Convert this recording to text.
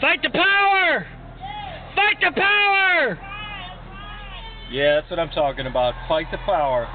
Fight the power! Fight the power! Yeah, that's what I'm talking about. Fight the power.